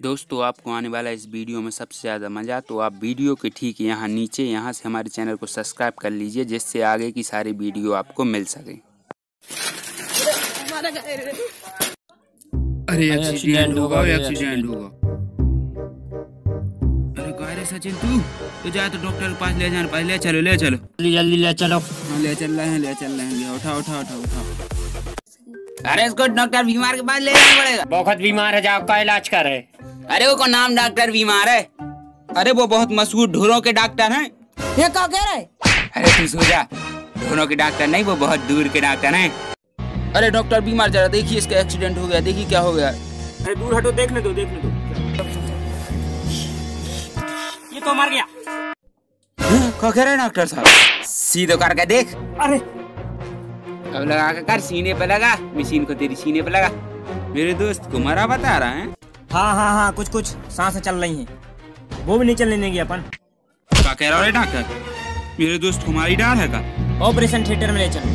दोस्तों आपको आने वाला इस वीडियो में सबसे ज़्यादा मज़ा तो आप वीडियो के ठीक यहाँ नीचे यहाँ से हमारे चैनल को सब्सक्राइब कर लीजिए जिससे आगे की सारी वीडियो आपको मिल सके। अरे एक्सीडेंट होगा एक्सीडेंट होगा। अरे कह रहे सचिन तू? तो जा तो डॉक्टर के पास ले जाना पहले ले चलो ले चलो। जल्दी जल्दी ले चलो। हाँ ले चल रहे हैं ले चल रहे हैं। उठा उठा उठा उठा। अरे इसको डॉक्टर बीमार के पास ले जाना पड़ेगा। बहुत बीमार है जाओ का इलाज करे अरे वो को नाम डॉक्टर बीमार है? अरे वो बहुत मशहूर ढोरों के डॉक्टर हैं। ये क्या कह रहे अरे तू सो जा ढोरों के डॉक्टर नहीं वो बहुत दूर के डॉक्टर हैं। अरे डॉक्टर बीमार जरा देखिए इसका एक्सीडेंट हो गया देखिए क्या हो गया। अरे दूर हटो देखने दो देखने दो। ये तो मर गया। हाँ, क्या कह रहे हैं डॉक्टर साहब? सीधो करके देख। अरे। अब लगा कर सीने पे लगा मशीन को तेरी सीने पे लगा। मेरे दोस्त को मरा बता रहा है। हाँ हाँ हाँ कुछ कुछ। साँसें चल रही हैं। वो भी नहीं चलने देंगे अपन। क्या कह रहा है डॉक्टर? मेरे दोस्त कुमारी डाल है का ऑपरेशन थिएटर में ले चलो।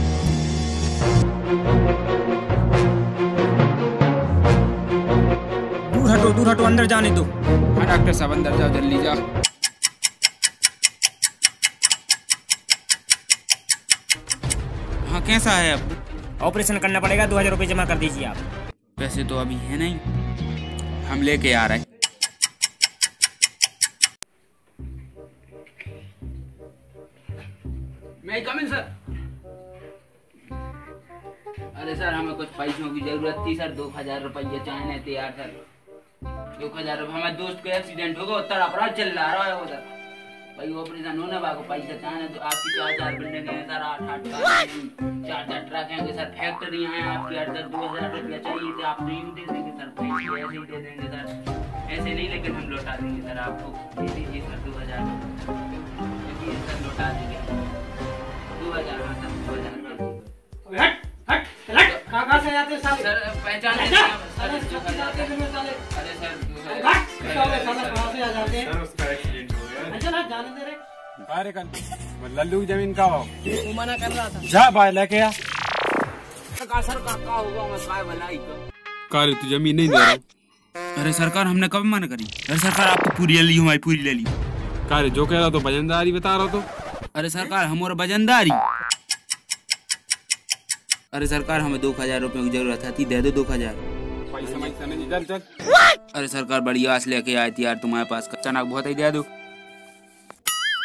दूर हटो दूर हटो अंदर जाने दो। हाँ डॉक्टर साहब अंदर जाओ जल्दी जाओ। हाँ कैसा है अब? ऑपरेशन करना पड़ेगा दो हज़ार रुपये जमा कर दीजिए आप। पैसे तो अभी है नहीं। हम लेके आ रहे हैं। अरे सर हमें कुछ पैसों की ज़रूरत थी सर दो हज़ार रुपये चाहे तैयार सर दो हज़ार रुपये। हमारे दोस्त को एक्सीडेंट हो गया, उत्तर अपराध चल रहा है उधर। भाई ऑपरेशन होने वाला पैसा चाहने तो आपकी चार चार बिल्डिंग है सर आठ आठ चार चार ट्रक हैं सर फैक्ट्री हैं आपकी हर सर दो हज़ार रुपया चाहिए थे आप नहीं दे देंगे सर पैसे ऐसे ही दे देंगे सर। ऐसे नहीं लेकिन हम लौटा देंगे सर आपको दे दीजिए सर दो हज़ार। सर लौटा देंगे। दो हज़ार हाँ सर दो हज़ार। कहाँ से आते साले? सर पहचान अरे सर अरे सर कहाँ से आ जाते हैं? जाने दे रहे? अरे कर लल्लू की ज़मीन का भाव मना कर रहा था। जा भाई लेके आ। का सर का का होगा मैं काय भलाई का तू ज़मीन नहीं दे रहा। अरे सरकार हमने कब मना करी? अरे सरकार आप तो पूरी ले ली हमारी पूरी ले ली। कार जो कह रहा तो वजनदारी बता रहा तो। अरे सरकार हमारा वजनदारी अरे सरकार हमें दो हज़ार रुपए की ज़रूरत थी दे दो दो हज़ार। अरे सरकार बड़ी आस लेके आई थी यार तुम्हारे पास। चना बहुत ही दे दो।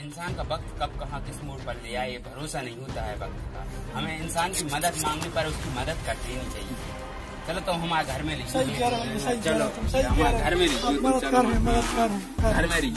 इंसान का वक्त कब कहाँ किस मोड़ पर ले आए ये भरोसा नहीं होता है वक्त का। हमें इंसान की मदद मांगने पर उसकी मदद कर देनी चाहिए। चलो तो हमारे घर में लिखो चलो हमारे घर में लिखो घर में हमारे